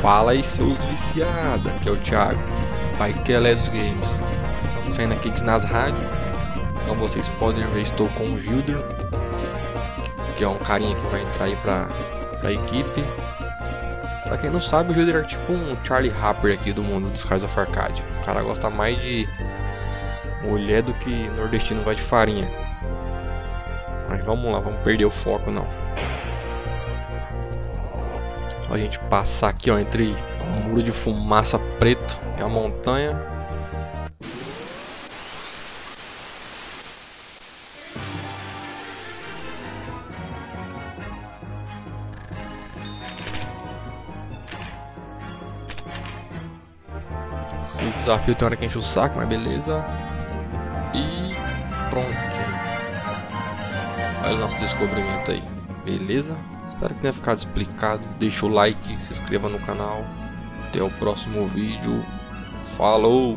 Fala aí seus viciados, aqui é o Thiago, pai que é dos games. Estamos saindo aqui de Nas Rádio. Como vocês podem ver, estou com o Gilder, que é um carinha que vai entrar aí pra, pra equipe. Pra quem não sabe, o Gilder é tipo um Charlie Harper aqui do mundo dos Cars of. O cara gosta mais de mulher do que nordestino vai de farinha. Mas vamos lá, vamos perder o foco não. A gente passar aqui ó, entre um muro de fumaça preto e a montanha. Esse desafio tem hora que enche o saco, mas beleza. E pronto. Olha o nosso descobrimento aí. Beleza? Espero que tenha ficado explicado. Deixa o like, se inscreva no canal. Até o próximo vídeo. Falou!